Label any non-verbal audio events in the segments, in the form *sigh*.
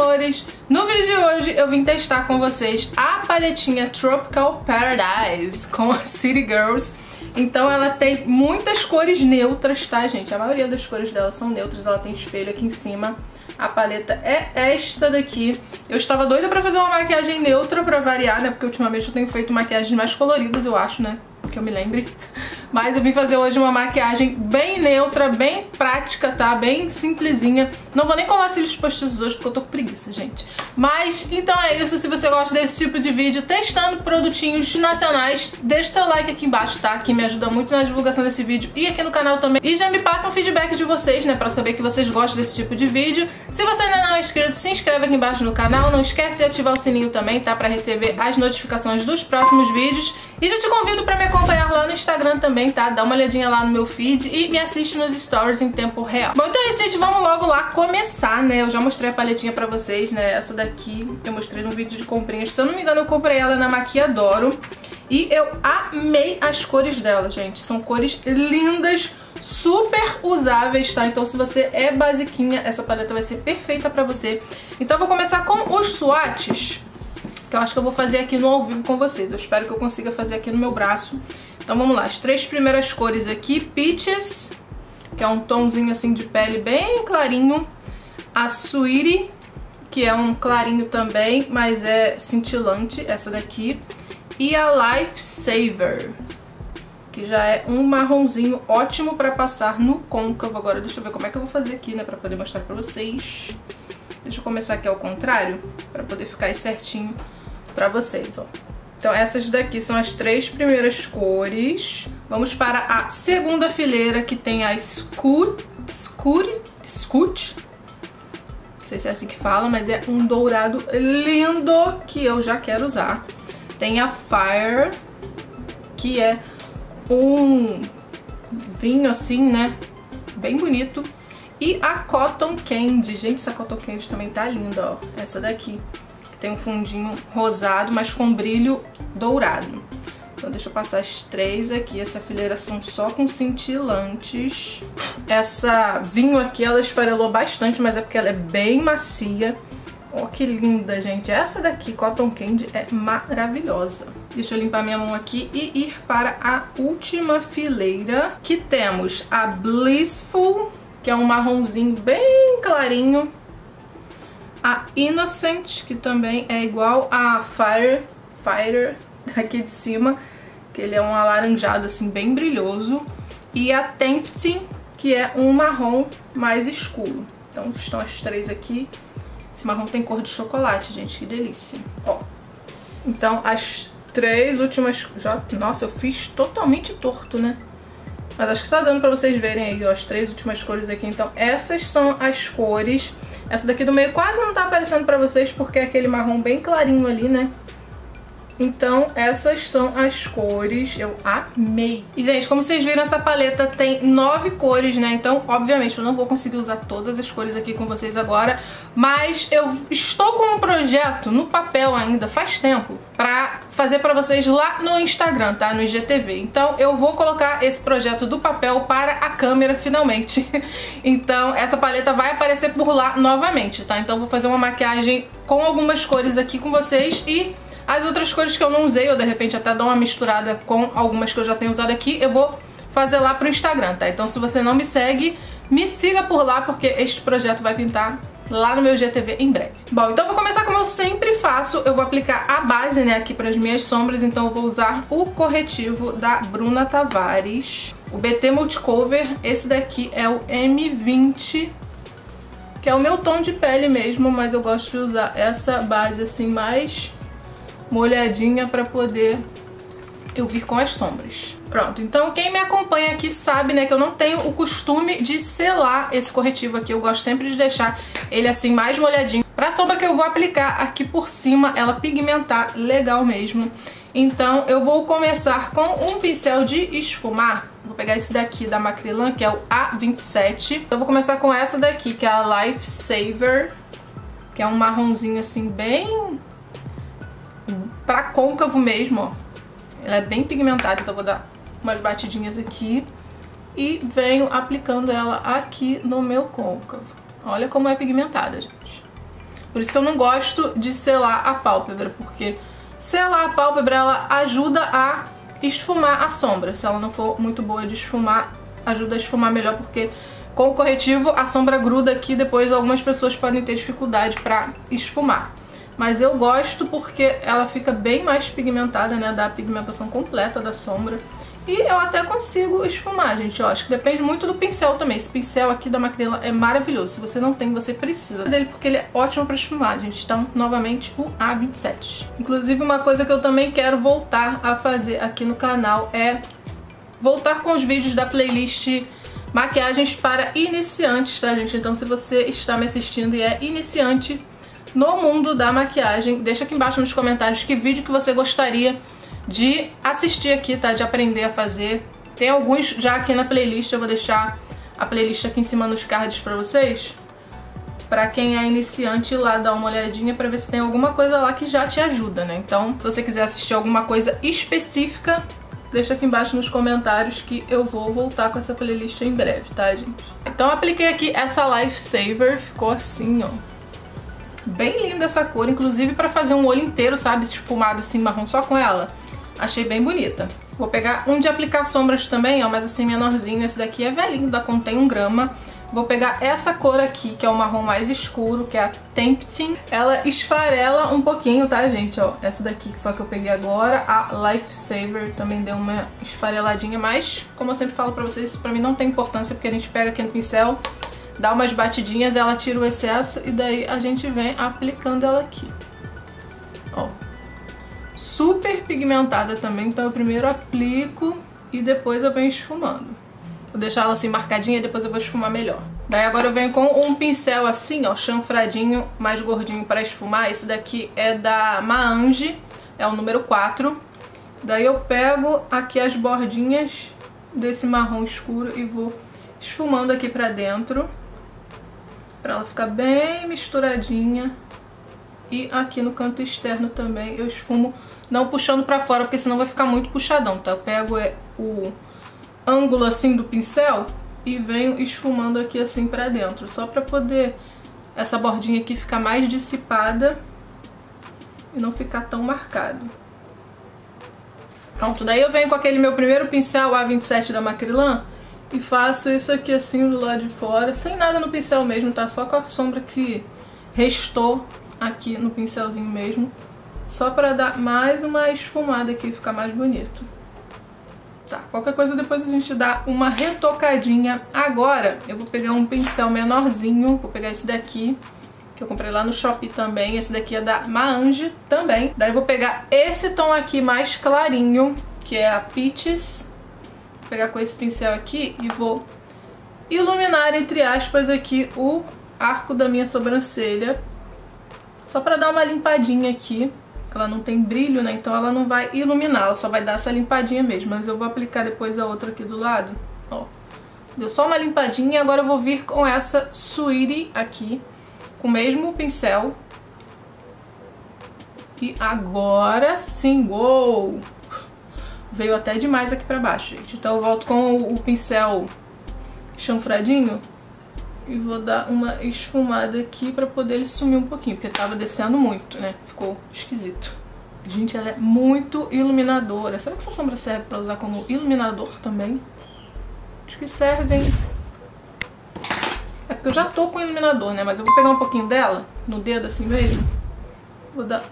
amores! No vídeo de hoje eu vim testar com vocês a paletinha Tropical Paradise com a City Girls. Então ela tem muitas cores neutras, tá, gente? A maioria das cores dela são neutras, ela tem espelho aqui em cima. A paleta é esta daqui. Eu estava doida pra fazer uma maquiagem neutra pra variar, né? Porque ultimamente eu tenho feito maquiagens mais coloridas, eu acho, né? Que eu me lembre. Mas eu vim fazer hoje uma maquiagem bem neutra, bem prática, tá? Bem simplesinha. Não vou nem colar cílios postiços hoje porque eu tô com preguiça, gente. Mas, então é isso. Se você gosta desse tipo de vídeo, testando produtinhos nacionais, deixa seu like aqui embaixo, tá? Que me ajuda muito na divulgação desse vídeo e aqui no canal também. E já me passa um feedback de vocês, né? Pra saber que vocês gostam desse tipo de vídeo. Se você ainda não é inscrito, se inscreve aqui embaixo no canal. Não esquece de ativar o sininho também, tá? Pra receber as notificações dos próximos vídeos. E já te convido pra me acompanhar lá no Instagram também, tá? Dá uma olhadinha lá no meu feed e me assiste nos stories em tempo real. Bom, então é isso, gente. Vamos logo lá começar, né? Eu já mostrei a paletinha pra vocês, né? Essa daqui eu mostrei no vídeo de comprinhas. Se eu não me engano, eu comprei ela na Maquiadoro. E eu amei as cores dela, gente. São cores lindas, super usáveis, tá? Então se você é basiquinha, essa paleta vai ser perfeita pra você. Então eu vou começar com os swatches que eu acho que eu vou fazer aqui no ao vivo com vocês. Eu espero que eu consiga fazer aqui no meu braço. Então vamos lá, as três primeiras cores aqui, Peaches, que é um tomzinho assim de pele bem clarinho. A Sweetie, que é um clarinho também, mas é cintilante, essa daqui. E a Life Saver, que já é um marronzinho ótimo pra passar no côncavo. Agora deixa eu ver como é que eu vou fazer aqui, né, pra poder mostrar pra vocês. Deixa eu começar aqui ao contrário, pra poder ficar certinho pra vocês, ó. Então essas daqui são as três primeiras cores. Vamos para a segunda fileira, que tem a Scoot, Scoot, Scoot. Não sei se é assim que fala, mas é um dourado lindo que eu já quero usar. Tem a Fire, que é um vinho assim, né? Bem bonito. E a Cotton Candy. Gente, essa Cotton Candy também tá linda, ó. Essa daqui. Tem um fundinho rosado, mas com brilho dourado. Então deixa eu passar as três aqui. Essa fileira são só com cintilantes. Essa vinho aqui, ela esfarelou bastante, mas é porque ela é bem macia. Ó, oh, que linda, gente. Essa daqui, Cotton Candy, é maravilhosa. Deixa eu limpar minha mão aqui e ir para a última fileira, que temos a Blissful, que é um marronzinho bem clarinho a Innocent, que também é igual a Fire, Fire *laughs* aqui de cima, que ele é um alaranjado assim bem brilhoso. E a Tempting, que é um marrom mais escuro. Então estão as três aqui. Esse marrom tem cor de chocolate, gente, que delícia. Ó, então as três últimas... Já, nossa, eu fiz totalmente torto, né? Mas acho que tá dando pra vocês verem aí, ó, as três últimas cores aqui. Então essas são as cores essa daqui do meio quase não tá aparecendo pra vocês porque é aquele marrom bem clarinho ali, né? Então essas são as cores, eu amei. E gente, como vocês viram, essa paleta tem nove cores, né? Então, obviamente, eu não vou conseguir usar todas as cores aqui com vocês agora, mas eu estou com um projeto no papel ainda, faz tempo, pra fazer pra vocês lá no Instagram, tá? No IGTV. Então eu vou colocar esse projeto do papel para a câmera finalmente. *laughs* então essa paleta vai aparecer por lá novamente, tá? Então vou fazer uma maquiagem com algumas cores aqui com vocês e as outras cores que eu não usei, ou de repente até dar uma misturada com algumas que eu já tenho usado aqui, eu vou fazer lá pro Instagram, tá? Então se você não me segue, me siga por lá, porque este projeto vai pintar lá no meu GTV em breve. Bom, então vou começar como eu sempre faço. Eu vou aplicar a base, né, aqui para as minhas sombras. Então eu vou usar o corretivo da Bruna Tavares. O BT Multicover. Esse daqui é o M20 que é o meu tom de pele mesmo, mas eu gosto de usar essa base assim mais molhadinha para poder eu vir com as sombras. Pronto, então quem me acompanha aqui sabe, né, que eu não tenho o costume de selar esse corretivo aqui. Eu gosto sempre de deixar ele assim mais molhadinho. Pra sombra que eu vou aplicar aqui por cima, ela pigmentar legal mesmo. Então eu vou começar com um pincel de esfumar. Vou pegar esse daqui da Macrilan, que é o A27. Eu vou começar com essa daqui, que é a Life Saver. Que é um marronzinho assim bem pra côncavo mesmo, ó. Ela é bem pigmentada, então vou dar umas batidinhas aqui. E venho aplicando ela aqui no meu côncavo. Olha como é pigmentada, gente. Por isso que eu não gosto de selar a pálpebra, porque selar a pálpebra ela ajuda a esfumar a sombra. Se ela não for muito boa de esfumar, ajuda a esfumar melhor, porque com o corretivo a sombra gruda aqui, depois algumas pessoas podem ter dificuldade para esfumar. Mas eu gosto porque ela fica bem mais pigmentada, né? Dá a pigmentação completa da sombra. E eu até consigo esfumar, gente. Eu acho que depende muito do pincel também. Esse pincel aqui da Macrila é maravilhoso. Se você não tem, você precisa dele, porque ele é ótimo pra esfumar, gente. Então, novamente, o A27. Inclusive, uma coisa que eu também quero voltar a fazer aqui no canal é voltar com os vídeos da playlist maquiagens para iniciantes, tá, gente? Então, se você está me assistindo e é iniciante no mundo da maquiagem, deixa aqui embaixo nos comentários que vídeo que você gostaria de assistir aqui, tá? De aprender a fazer. Tem alguns já aqui na playlist, eu vou deixar a playlist aqui em cima nos cards pra vocês. Pra quem é iniciante lá dar uma olhadinha pra ver se tem alguma coisa lá que já te ajuda, né? Então, se você quiser assistir alguma coisa específica, deixa aqui embaixo nos comentários que eu vou voltar com essa playlist em breve, tá, gente? Então, apliquei aqui essa Lifesaver, ficou assim, ó. Bem linda essa cor, inclusive pra fazer um olho inteiro, sabe? Esfumado assim, marrom só com ela. Achei bem bonita. Vou pegar um de aplicar sombras também, ó, mas assim menorzinho. Esse daqui é velhinho, da contém um grama. Vou pegar essa cor aqui, que é o marrom mais escuro, que é a Tempting. Ela esfarela um pouquinho, tá, gente? Ó, essa daqui que foi a que eu peguei agora. A Lifesaver também deu uma esfareladinha, mas, como eu sempre falo pra vocês, isso pra mim não tem importância, porque a gente pega aqui no pincel, dá umas batidinhas, ela tira o excesso e daí a gente vem aplicando ela aqui. Ó, super pigmentada também, então eu primeiro aplico e depois eu venho esfumando. Vou deixar ela assim marcadinha e depois eu vou esfumar melhor. Daí agora eu venho com um pincel assim, ó, chanfradinho, mais gordinho para esfumar. Esse daqui é da Maange, é o número 4. Daí eu pego aqui as bordinhas desse marrom escuro e vou esfumando aqui pra dentro. Pra ela ficar bem misturadinha. E aqui no canto externo também eu esfumo, não puxando pra fora, porque senão vai ficar muito puxadão, tá? Eu pego é, o ângulo assim do pincel e venho esfumando aqui assim pra dentro, só pra poder essa bordinha aqui ficar mais dissipada e não ficar tão marcado. Pronto, daí eu venho com aquele meu primeiro pincel A27 da Macrilan e faço isso aqui assim do lado de fora, sem nada no pincel mesmo, tá? Só com a sombra que restou aqui no pincelzinho mesmo, só pra dar mais uma esfumada aqui, ficar mais bonito. Tá, qualquer coisa depois a gente dá uma retocadinha. Agora eu vou pegar um pincel menorzinho, vou pegar esse daqui, que eu comprei lá no Shopee também. Esse daqui é da Maange também. Daí eu vou pegar esse tom aqui mais clarinho, que é a Peaches. Pegar com esse pincel aqui e vou iluminar, entre aspas, aqui o arco da minha sobrancelha só pra dar uma limpadinha aqui. Ela não tem brilho, né? Então ela não vai iluminar, ela só vai dar essa limpadinha mesmo. Mas eu vou aplicar depois a outra aqui do lado. Ó. Deu só uma limpadinha e agora eu vou vir com essa Sweetie aqui. Com o mesmo pincel. E agora sim, uou! Veio até demais aqui pra baixo, gente. Então eu volto com o pincel chanfradinho e vou dar uma esfumada aqui pra poder ele sumir um pouquinho, porque tava descendo muito, né? Ficou esquisito. Gente, ela é muito iluminadora. Será que essa sombra serve pra usar como iluminador também? Acho que serve, hein? É porque eu já tô com iluminador, né? Mas eu vou pegar um pouquinho dela, no dedo assim mesmo. Vou dar...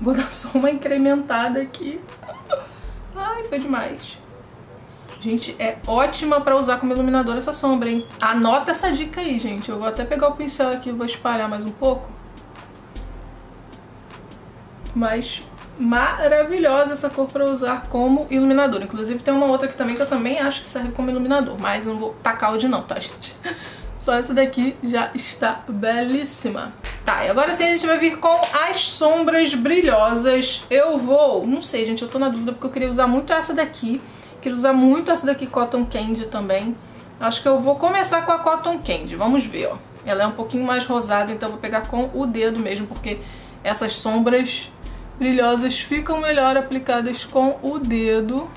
Vou dar *laughs* só uma incrementada aqui. Foi demais. Gente, é ótima pra usar como iluminador essa sombra, hein? Anota essa dica aí, gente. Eu vou até pegar o pincel aqui e vou espalhar mais um pouco. Mas maravilhosa essa cor pra usar como iluminador. Inclusive tem uma outra aqui também que eu também acho que serve como iluminador. Mas não vou tacar o de não, tá, *laughs* gente? Só essa daqui já está belíssima. Tá, e agora sim a gente vai vir com as sombras brilhosas. Eu vou... Não sei, gente, eu tô na dúvida porque eu queria usar muito essa daqui. Queria usar muito essa daqui Cotton Candy também. Acho que eu vou começar com a Cotton Candy. Vamos ver, ó. Ela é um pouquinho mais rosada, então eu vou pegar com o dedo mesmo, porque essas sombras brilhosas ficam melhor aplicadas com o dedo.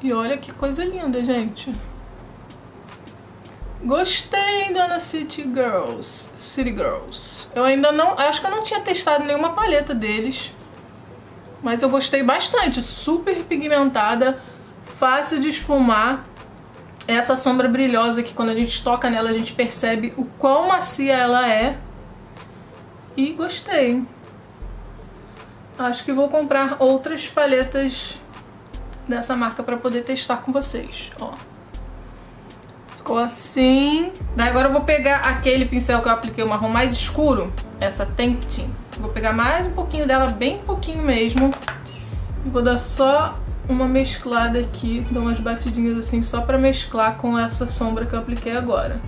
E olha que coisa linda, gente. Gostei, Dona City Girls. City Girls. Eu ainda não... Acho que eu não tinha testado nenhuma paleta deles. Mas eu gostei bastante. Super pigmentada. Fácil de esfumar. Essa sombra brilhosa que quando a gente toca nela a gente percebe o quão macia ela é. E gostei. Acho que vou comprar outras paletas dessa marca pra poder testar com vocês. Ó. Ficou assim. Daí agora eu vou pegar aquele pincel que eu apliquei o marrom mais escuro. Essa Tempting. Vou pegar mais um pouquinho dela, bem pouquinho mesmo. E vou dar só uma mesclada aqui. Dar umas batidinhas assim só pra mesclar com essa sombra que eu apliquei agora.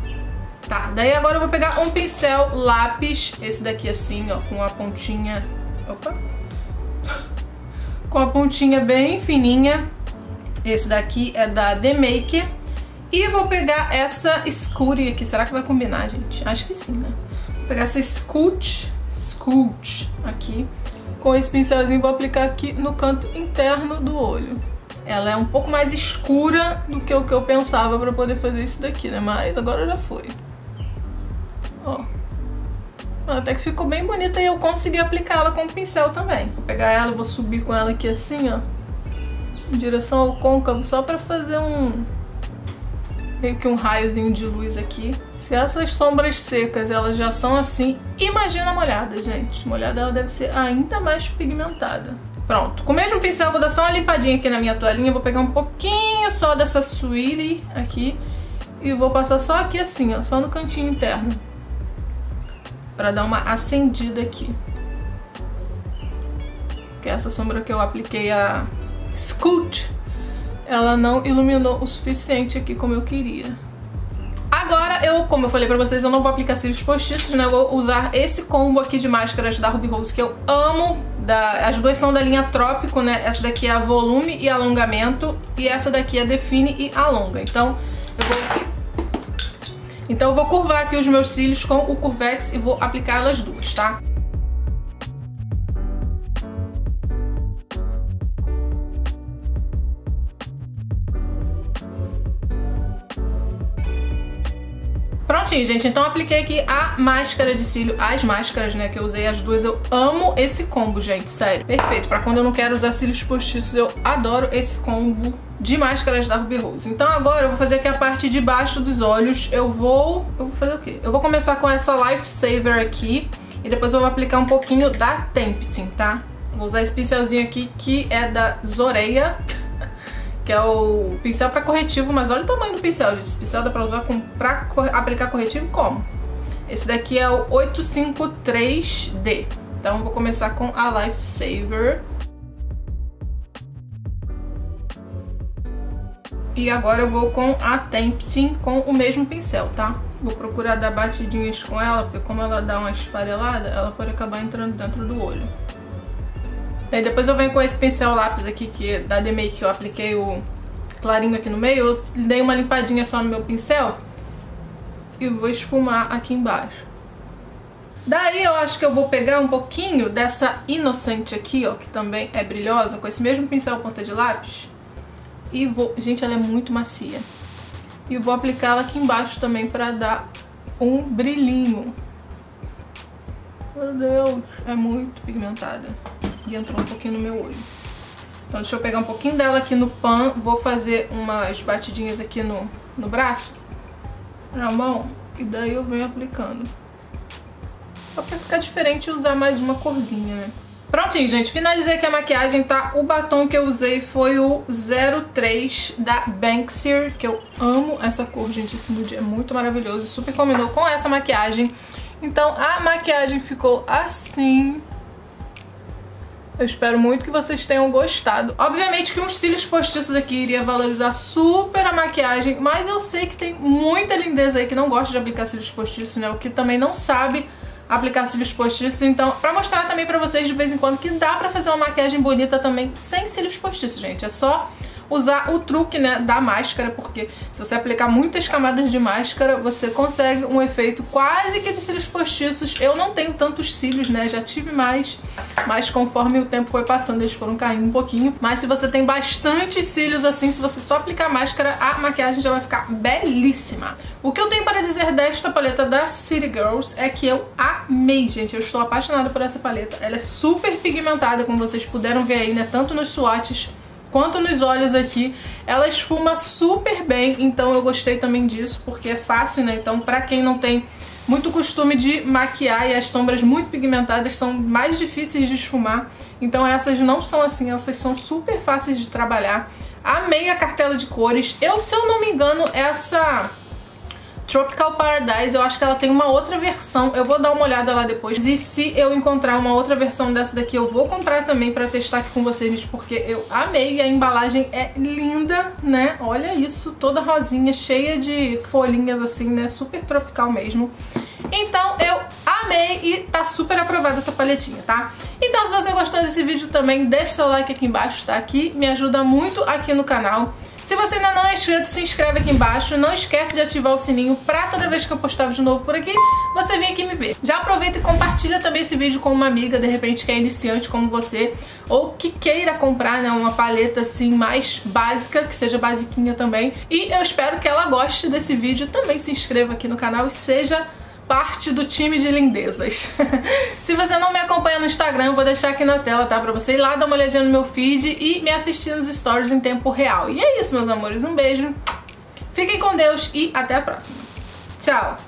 Tá, daí agora eu vou pegar um pincel lápis. Esse daqui assim, ó, com a pontinha... Opa! *laughs* Com a pontinha bem fininha. Esse daqui é da The Maker. E vou pegar essa Scooty aqui. Será que vai combinar, gente? Acho que sim, né? Vou pegar essa Scoot, Scoot aqui. Com esse pincelzinho vou aplicar aqui no canto interno do olho. Ela é um pouco mais escura do que o que eu pensava pra poder fazer isso daqui, né? Mas agora já foi. Ó. Até que ficou bem bonita e eu consegui aplicar ela com o pincel também. Vou pegar ela, vou subir com ela aqui assim, ó. Em direção ao côncavo, só pra fazer um meio que um raiozinho de luz aqui. Se essas sombras secas elas já são assim, imagina molhada, gente. Molhada ela deve ser ainda mais pigmentada. Pronto, com o mesmo pincel vou dar só uma limpadinha aqui na minha toalhinha, vou pegar um pouquinho só dessa Sweetie aqui e vou passar só aqui assim, ó, só no cantinho interno. Pra dar uma acendida aqui. Que é essa sombra que eu apliquei a Scoot ela não iluminou o suficiente aqui como eu queria. Agora, eu, como eu falei pra vocês, eu não vou aplicar cílios postiços, né? Eu vou usar esse combo aqui de máscaras da Ruby Rose que eu amo. Da... As duas são da linha Trópico, né? Essa daqui é a Volume e Alongamento e essa daqui é Define e Alonga. Então, eu vou... Então eu vou curvar aqui os meus cílios com o Curvex e vou aplicar elas duas, tá? Prontinho, gente. Então apliquei aqui a máscara de cílio, as máscaras, né, que eu usei as duas. Eu amo esse combo, gente, sério. Perfeito. Pra quando eu não quero usar cílios postiços, eu adoro esse combo de máscaras da Ruby Rose. Então agora eu vou fazer aqui a parte de baixo dos olhos. Eu vou... Eu vou fazer o quê? Eu vou começar com essa Lifesaver aqui. E depois eu vou aplicar um pouquinho da Tempting, tá? Vou usar esse pincelzinho aqui que é da Zoreia *laughs* que é o pincel para corretivo, mas olha o tamanho do pincel, esse pincel dá pra usar com, pra aplicar corretivo como? Esse daqui é o 853D, então vou começar com a Lifesaver. E agora eu vou com a Tempting com o mesmo pincel, tá? Vou procurar dar batidinhas com ela, porque como ela dá uma esfarelada, ela pode acabar entrando dentro do olho. Daí depois eu venho com esse pincel lápis aqui que da The Make que eu apliquei o clarinho aqui no meio. Eu dei uma limpadinha só no meu pincel e vou esfumar aqui embaixo. Daí eu acho que eu vou pegar um pouquinho dessa Innocent aqui, ó, que também é brilhosa, com esse mesmo pincel ponta de lápis. E vou... Gente, ela é muito macia. E vou aplicá-la aqui embaixo também pra dar um brilhinho. Meu Deus, é muito pigmentada e entrou um pouquinho no meu olho. Então deixa eu pegar um pouquinho dela aqui no pan, vou fazer umas batidinhas aqui no, no braço, na mão, e daí eu venho aplicando. Só pra ficar diferente usar mais uma corzinha, né? Prontinho, gente. Finalizei aqui a maquiagem, tá? O batom que eu usei foi o 03 da Banksy, que eu amo essa cor, gente. Esse nude é muito maravilhoso, super combinou com essa maquiagem. Então a maquiagem ficou assim, eu espero muito que vocês tenham gostado. Obviamente que uns cílios postiços aqui iria valorizar super a maquiagem, mas eu sei que tem muita lindeza aí que não gosta de aplicar cílios postiços, né? O que também não sabe aplicar cílios postiços. Então, pra mostrar também pra vocês de vez em quando que dá pra fazer uma maquiagem bonita também sem cílios postiços, gente. É só usar o truque né, da máscara, porque se você aplicar muitas camadas de máscara, você consegue um efeito quase que de cílios postiços. Eu não tenho tantos cílios, né? Já tive mais, mas conforme o tempo foi passando, eles foram caindo um pouquinho. Mas se você tem bastante cílios assim, se você só aplicar máscara, a maquiagem já vai ficar belíssima. O que eu tenho para dizer desta paleta da City Girls é que eu amei, gente. Eu estou apaixonada por essa paleta. Ela é super pigmentada, como vocês puderam ver aí, né? Tanto nos swatches quanto nos olhos aqui. Ela esfuma super bem, então eu gostei também disso, porque é fácil, né? Então pra quem não tem muito costume de maquiar e as sombras muito pigmentadas são mais difíceis de esfumar. Então essas não são assim, essas são super fáceis de trabalhar. Amei a cartela de cores. Eu, se eu não me engano, essa Tropical Paradise, eu acho que ela tem uma outra versão. Eu vou dar uma olhada lá depois. E se eu encontrar uma outra versão dessa daqui, eu vou comprar também pra testar aqui com vocês, gente, porque eu amei. A embalagem é linda, né? Olha isso, toda rosinha, cheia de folhinhas assim, né? Super tropical mesmo. Então eu amei e tá super aprovada essa palhetinha, tá? Então se você gostou desse vídeo também, deixa seu like aqui embaixo, tá? Aqui me ajuda muito aqui no canal. Se você ainda não é inscrito, se inscreve aqui embaixo. Não esquece de ativar o sininho pra toda vez que eu postar de novo por aqui, você vir aqui me ver. Já aproveita e compartilha também esse vídeo com uma amiga, de repente, que é iniciante como você, ou que queira comprar né, uma paleta assim mais básica, que seja basiquinha também. E eu espero que ela goste desse vídeo. Também se inscreva aqui no canal e seja parte do time de lindezas. *laughs* Se você não me acompanha no Instagram, eu vou deixar aqui na tela, tá? Pra você ir lá dar uma olhadinha no meu feed e me assistir nos stories em tempo real. E é isso, meus amores. Um beijo, fiquem com Deus e até a próxima. Tchau!